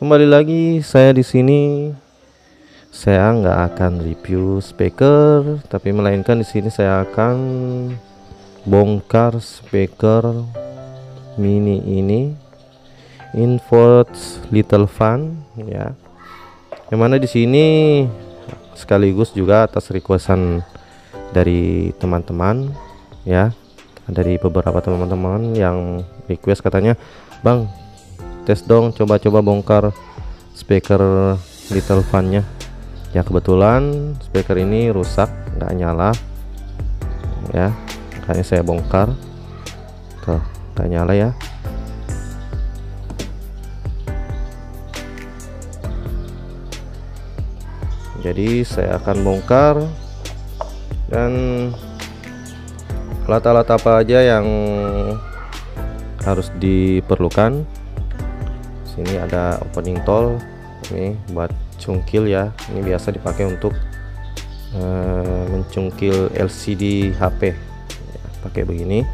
Kembali lagi saya di sini. Saya nggak akan review speaker Tapi melainkan di sini saya akan Bongkar speaker Mini ini. Invert Little Fun ya. Yang mana di sini sekaligus juga atas requestan dari teman-teman ya. Dari beberapa teman-teman yang request katanya Bang tes dong coba-coba bongkar speaker little funnya. Ya kebetulan speaker ini rusak nggak nyala. Ya makanya saya bongkar. Tuh nggak nyala ya. Jadi saya akan bongkar. Dan alat-alat apa aja yang harus diperlukan sini ada opening tool ini buat cungkil ya. Ini biasa dipakai untuk uh, mencungkil LCD HP ya, pakai begini.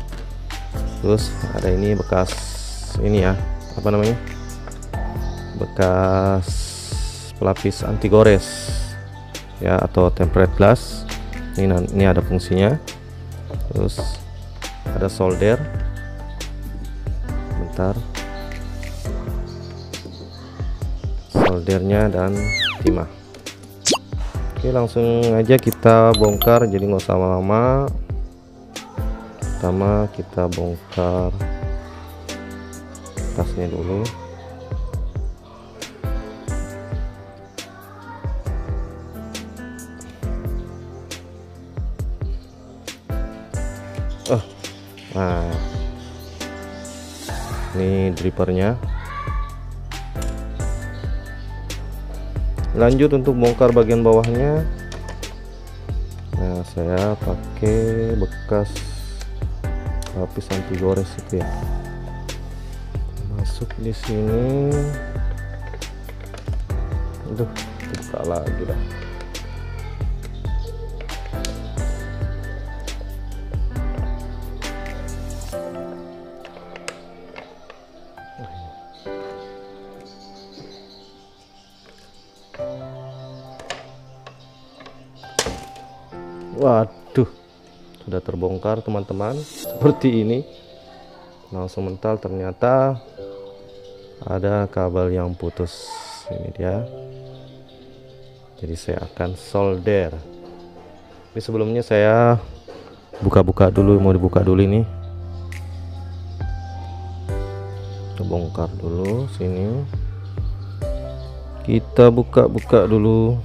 Terus ada ini bekas ini ya apa namanya? Bekas pelapis anti gores. Ya atau tempered glass. Ini ini ada fungsinya. Terus ada solder. Bentar soldernya dan timah. Oke langsung aja kita bongkar jadi nggak usah lama-lama. Pertama kita bongkar tasnya dulu. Oh nah ini dripernya lanjut untuk bongkar bagian bawahnya. Nah saya pakai bekas lapis anti gores itu ya. Masuk di sini. Aduh buka lagi dah Waduh, sudah terbongkar teman-teman. Seperti ini. Langsung mental ternyata ada kabel yang putus. Ini dia. Jadi saya akan solder. Ini sebelumnya saya buka-buka dulu, mau dibuka dulu ini. Kita bongkar dulu sini. Kita buka-buka dulu.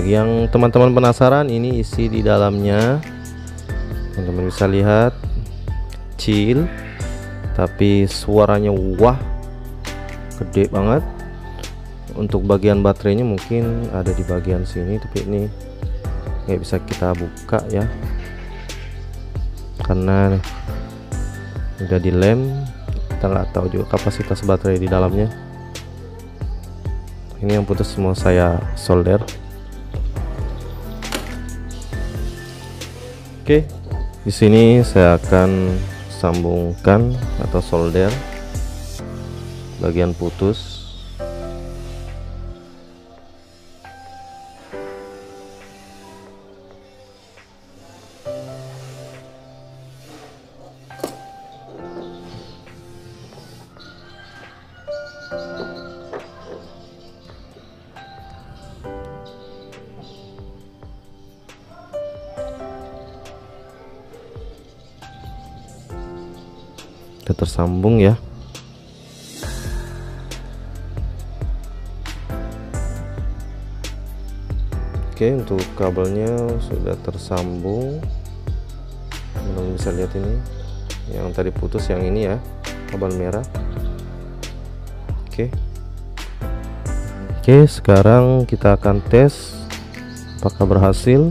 Bagi yang teman-teman penasaran ini isi di dalamnya. Teman-teman bisa lihat kecil tapi suaranya wah gede banget. Untuk bagian baterainya mungkin ada di bagian sini tapi ini nggak bisa kita buka ya. Karena udah dilem kita nggak tahu juga kapasitas baterai di dalamnya. Ini yang putus semua saya solder Oke, di sini saya akan sambungkan atau solder bagian putus. Sudah tersambung ya. Oke untuk kabelnya sudah tersambung. Belum bisa lihat ini. Yang tadi putus yang ini ya kabel merah. Oke. Oke sekarang kita akan tes apakah berhasil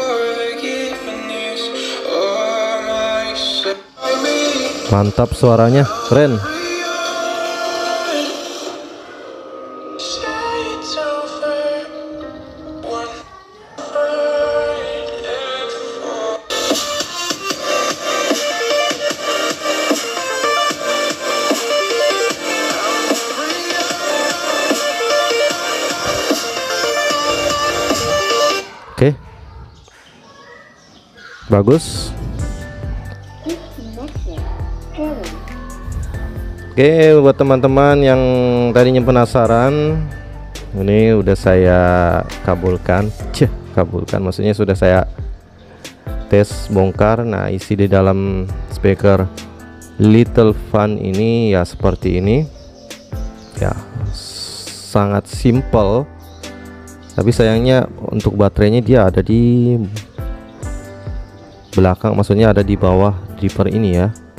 Mantap suaranya, keren. Oke. Bagus. Oke, buat teman-teman yang tadinya penasaran, ini udah saya kabulkan. Cih, kabulkan maksudnya sudah saya tes bongkar. Nah, isi di dalam speaker Little Fun ini ya seperti ini. Ya, sangat simple. Tapi sayangnya untuk baterainya dia ada di belakang, maksudnya ada di bawah driver ini ya.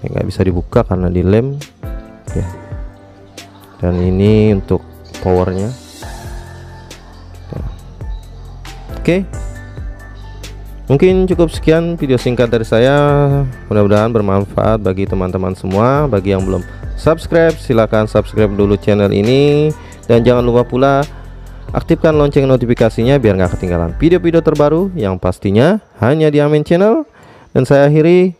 Ya, nggak bisa dibuka karena dilem ya. Dan ini untuk powernya. Ya. Oke. Mungkin cukup sekian video singkat dari saya. Mudah-mudahan bermanfaat bagi teman-teman semua. Bagi yang belum subscribe, silahkan subscribe dulu channel ini. Dan jangan lupa pula aktifkan lonceng notifikasinya biar nggak ketinggalan video-video terbaru yang pastinya hanya di Amin Channel. Dan saya akhiri.